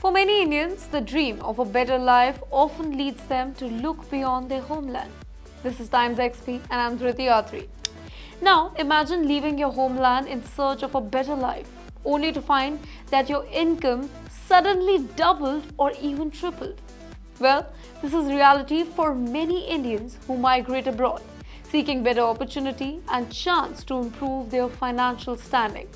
For many Indians, the dream of a better life often leads them to look beyond their homeland. This is Times XP and I'm Dhriti Atri. Now, imagine leaving your homeland in search of a better life, only to find that your income suddenly doubled or even tripled. Well, this is reality for many Indians who migrate abroad, seeking better opportunity and chance to improve their financial standing.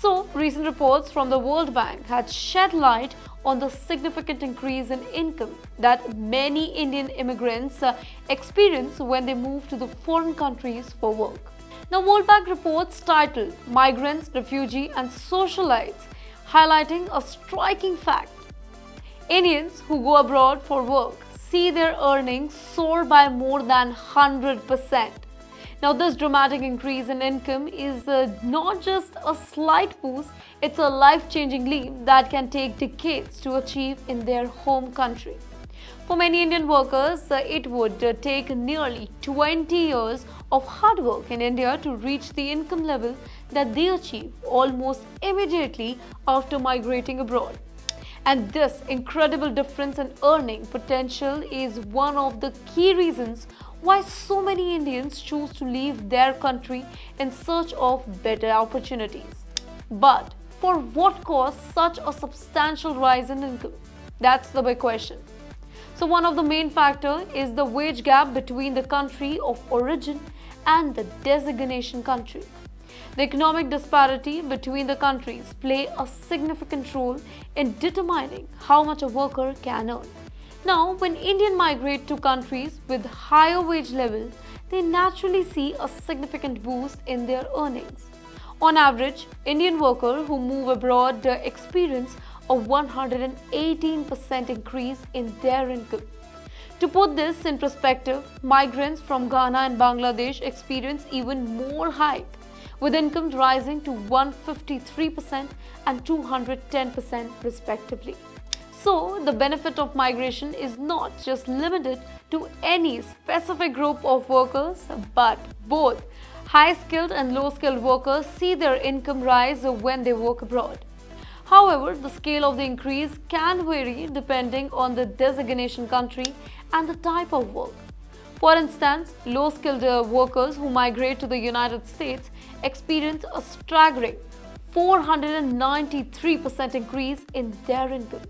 So, recent reports from the World Bank had shed light on the significant increase in income that many Indian immigrants uh, experience when they move to the foreign countries for work. Now, World Bank reports titled Migrants, Refugee and Socialites highlighting a striking fact. Indians who go abroad for work see their earnings soar by more than 100%. Now, this dramatic increase in income is uh, not just a slight boost, it's a life changing leap that can take decades to achieve in their home country. For many Indian workers, uh, it would uh, take nearly 20 years of hard work in India to reach the income level that they achieve almost immediately after migrating abroad. And this incredible difference in earning potential is one of the key reasons why so many Indians choose to leave their country in search of better opportunities. But for what cost such a substantial rise in income? That's the big question. So one of the main factor is the wage gap between the country of origin and the designation country. The economic disparity between the countries play a significant role in determining how much a worker can earn. Now, when Indians migrate to countries with higher wage levels, they naturally see a significant boost in their earnings. On average, Indian workers who move abroad experience a 118% increase in their income. To put this in perspective, migrants from Ghana and Bangladesh experience even more hike, with incomes rising to 153% and 210% respectively. So, the benefit of migration is not just limited to any specific group of workers, but both high-skilled and low-skilled workers see their income rise when they work abroad. However, the scale of the increase can vary depending on the designation country and the type of work. For instance, low-skilled uh, workers who migrate to the United States experience a staggering 493% increase in their income.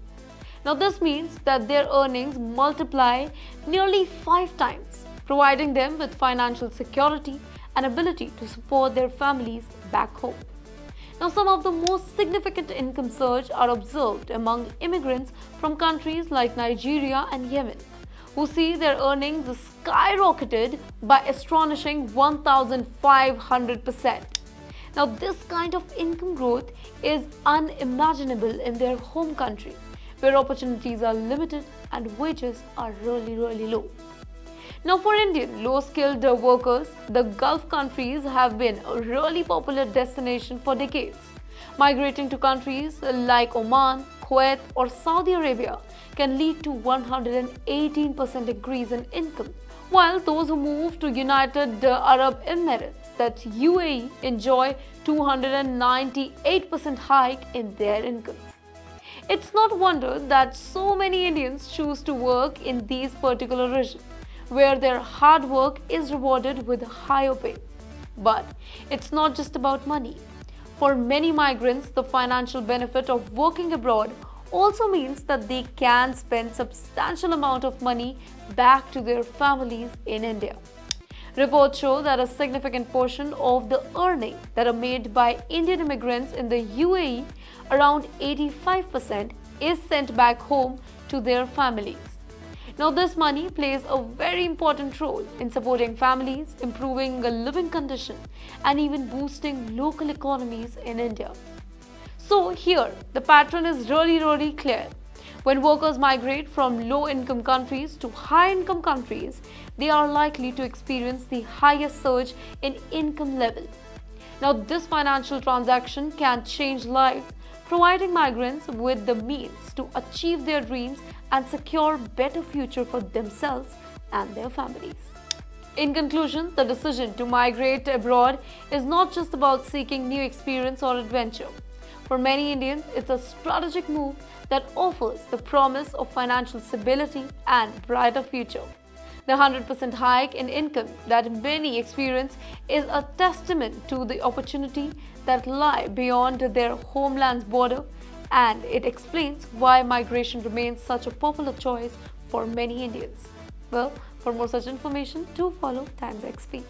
Now this means that their earnings multiply nearly five times, providing them with financial security and ability to support their families back home. Now some of the most significant income surge are observed among immigrants from countries like Nigeria and Yemen, who see their earnings skyrocketed by astonishing 1,500%. Now this kind of income growth is unimaginable in their home country where opportunities are limited and wages are really, really low. Now for Indian low-skilled workers, the Gulf countries have been a really popular destination for decades. Migrating to countries like Oman, Kuwait or Saudi Arabia can lead to 118% increase in income, while those who move to United Arab Emirates, that UAE, enjoy 298% hike in their income. It's not wonder that so many Indians choose to work in these particular regions, where their hard work is rewarded with higher pay. But it's not just about money. For many migrants, the financial benefit of working abroad also means that they can spend substantial amount of money back to their families in India. Reports show that a significant portion of the earning that are made by Indian immigrants in the UAE, around 85%, is sent back home to their families. Now, this money plays a very important role in supporting families, improving the living condition, and even boosting local economies in India. So, here the pattern is really, really clear. When workers migrate from low-income countries to high-income countries, they are likely to experience the highest surge in income level. Now, this financial transaction can change lives, providing migrants with the means to achieve their dreams and secure better future for themselves and their families. In conclusion, the decision to migrate abroad is not just about seeking new experience or adventure. For many Indians, it's a strategic move that offers the promise of financial stability and brighter future. The 100% hike in income that many experience is a testament to the opportunity that lie beyond their homeland's border and it explains why migration remains such a popular choice for many Indians. Well, for more such information, do follow Times XP.